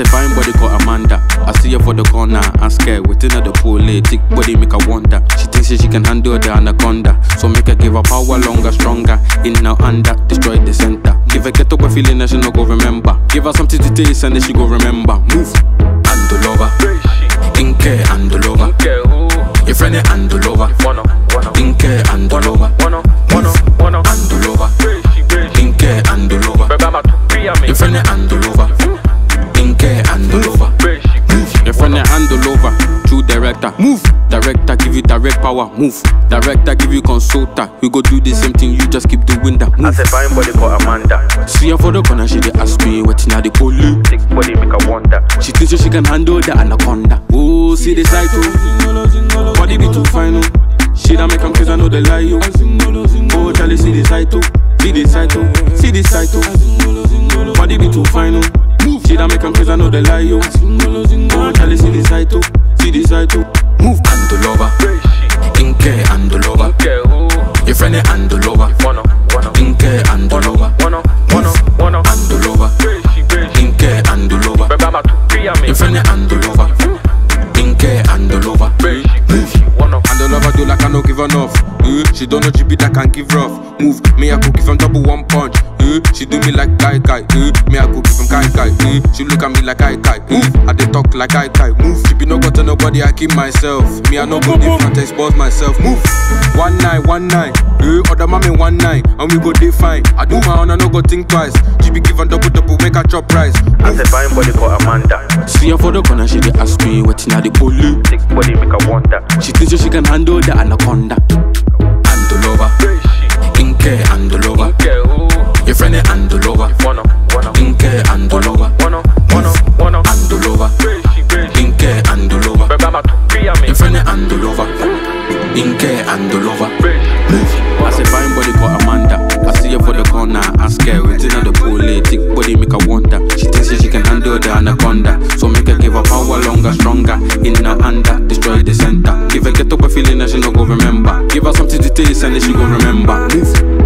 I say fine body called Amanda. I see her for the corner, I'm scared. Within her the pool, eh, thick body make her wonder. She thinks that she can handle the anaconda. So make her give her power longer, stronger. In now under, destroy the center. Give her get up a feeling that she no go remember. Give her something to taste and then she go remember. Move. Under Lover. Inke eh, Under Lover. Eh, Your friend eh, is Under Lover. Inke Under Lover. True director. Move. Director give you direct power. Move. Director give you consulta. We go do the same thing. You just keep doing that. I Move. say fine body called Amanda. See her for the corner. She dey ask me I dey call you. Thick body make her wonder. She thinks she can handle the anaconda. Oh, see the side too. Oh. Body be too fine, oh. She that make 'em crazy, I know they lie, oh. Oh, Charlie, see the side too. Oh. See the side too. Oh. See the side too. Body be too fine, oh. She that make 'em crazy, I know they lie, oh. Oh, Charlie, see the side too. See the side too. Move. Under Lover. Inke Under Lover. Your friend is Under Lover. Inke Under Lover. Andolova. Inke Under Lover. Your friend is Under Lover. Inke Under Lover. Andolova do like I no give enough. Eh, she don't know GP that can give rough. Move, me I go give him double one punch. Eh, she do me like guy guy. Eh, me I go give him guy guy. Eh, she look at me like guy guy. Move, I dey talk like guy guy. Move, she be no go to nobody. I keep myself. Me I no go different expose myself. Move, one night, one night. Eh, other mommy one night, and we go dey fine. I do my own, I no go think twice. She be give 'em double double, make her chop price. I say fine body called Amanda. See her for the corner, she dey ask me wetin I dey call you. Thick body make her wonder. She thinks that she can handle the anaconda. in and all over. Move. I say fine body for Amanda. I see her for the corner, I scare waiting at the pool, thick body make her wonder. She thinks she can handle the anaconda, so make her give her power longer, stronger. In her under, destroy the center. Give her get up a feeling that she no go remember. Give her something to taste and then she go remember. Move.